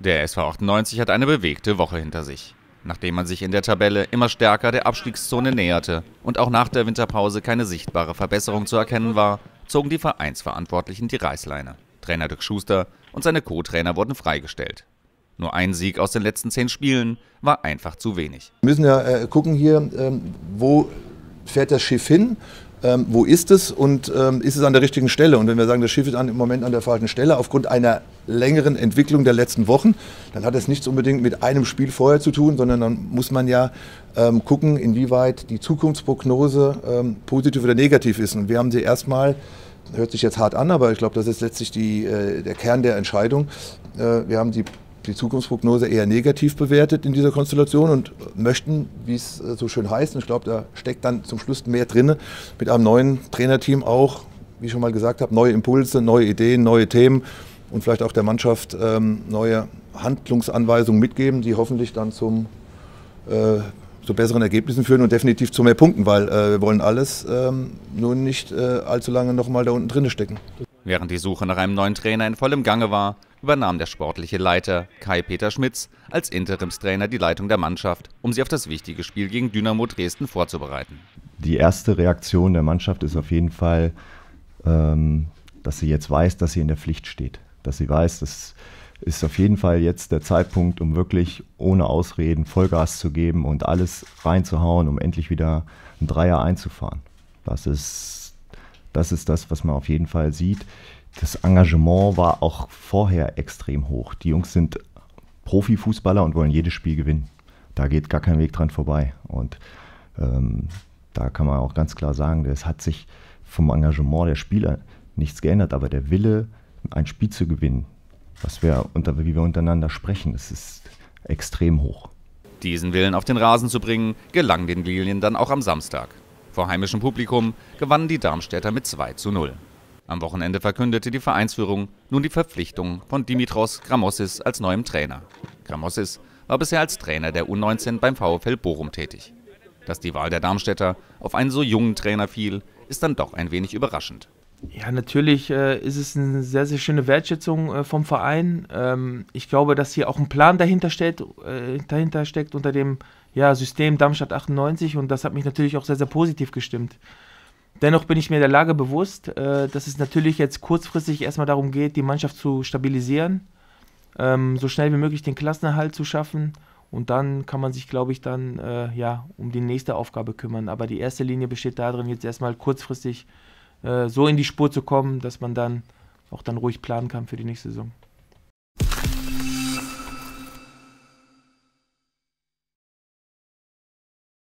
Der SV 98 hat eine bewegte Woche hinter sich. Nachdem man sich in der Tabelle immer stärker der Abstiegszone näherte und auch nach der Winterpause keine sichtbare Verbesserung zu erkennen war, zogen die Vereinsverantwortlichen die Reißleine. Trainer Dirk Schuster und seine Co-Trainer wurden freigestellt. Nur ein Sieg aus den letzten zehn Spielen war einfach zu wenig. Wir müssen ja äh, gucken hier, ähm, wo fährt das Schiff hin ähm, wo ist es und ähm, ist es an der richtigen Stelle. Und wenn wir sagen, das Schiff ist an, im Moment an der falschen Stelle, aufgrund einer längeren Entwicklung der letzten Wochen, dann hat es nichts unbedingt mit einem Spiel vorher zu tun, sondern dann muss man ja ähm, gucken, inwieweit die Zukunftsprognose ähm, positiv oder negativ ist. Und wir haben sie erstmal hört sich jetzt hart an, aber ich glaube, das ist letztlich die, äh, der Kern der Entscheidung. Äh, wir haben die die Zukunftsprognose eher negativ bewertet in dieser Konstellation und möchten, wie es äh, so schön heißt, und ich glaube, da steckt dann zum Schluss mehr drin, mit einem neuen Trainerteam auch, wie ich schon mal gesagt habe, neue Impulse, neue Ideen, neue Themen und vielleicht auch der Mannschaft ähm, neue Handlungsanweisungen mitgeben, die hoffentlich dann zum, äh, zu besseren Ergebnissen führen und definitiv zu mehr Punkten, weil äh, wir wollen alles ähm, nur nicht äh, allzu lange nochmal da unten drin stecken. Während die Suche nach einem neuen Trainer in vollem Gange war, übernahm der sportliche Leiter Kai-Peter Schmitz als Interimstrainer die Leitung der Mannschaft, um sie auf das wichtige Spiel gegen Dynamo Dresden vorzubereiten. Die erste Reaktion der Mannschaft ist auf jeden Fall, ähm, dass sie jetzt weiß, dass sie in der Pflicht steht. Dass sie weiß, das ist auf jeden Fall jetzt der Zeitpunkt, um wirklich ohne Ausreden Vollgas zu geben und alles reinzuhauen, um endlich wieder ein Dreier einzufahren. Das ist, das ist das, was man auf jeden Fall sieht das Engagement war auch vorher extrem hoch. Die Jungs sind Profifußballer und wollen jedes Spiel gewinnen. Da geht gar kein Weg dran vorbei. Und ähm, da kann man auch ganz klar sagen, es hat sich vom Engagement der Spieler nichts geändert, aber der Wille, ein Spiel zu gewinnen, was wir unter, wie wir untereinander sprechen, das ist extrem hoch. Diesen Willen auf den Rasen zu bringen, gelang den Lilien dann auch am Samstag. Vor heimischem Publikum gewannen die Darmstädter mit 2 zu 0. Am Wochenende verkündete die Vereinsführung nun die Verpflichtung von Dimitros Gramossis als neuem Trainer. Gramossis war bisher als Trainer der U19 beim VfL Bochum tätig. Dass die Wahl der Darmstädter auf einen so jungen Trainer fiel, ist dann doch ein wenig überraschend. Ja, natürlich äh, ist es eine sehr, sehr schöne Wertschätzung äh, vom Verein. Ähm, ich glaube, dass hier auch ein Plan dahinter, steht, äh, dahinter steckt unter dem ja, System Darmstadt 98 und das hat mich natürlich auch sehr, sehr positiv gestimmt. Dennoch bin ich mir der Lage bewusst, äh, dass es natürlich jetzt kurzfristig erstmal darum geht, die Mannschaft zu stabilisieren, ähm, so schnell wie möglich den Klassenerhalt zu schaffen und dann kann man sich, glaube ich, dann äh, ja, um die nächste Aufgabe kümmern. Aber die erste Linie besteht darin, jetzt erstmal kurzfristig äh, so in die Spur zu kommen, dass man dann auch dann ruhig planen kann für die nächste Saison.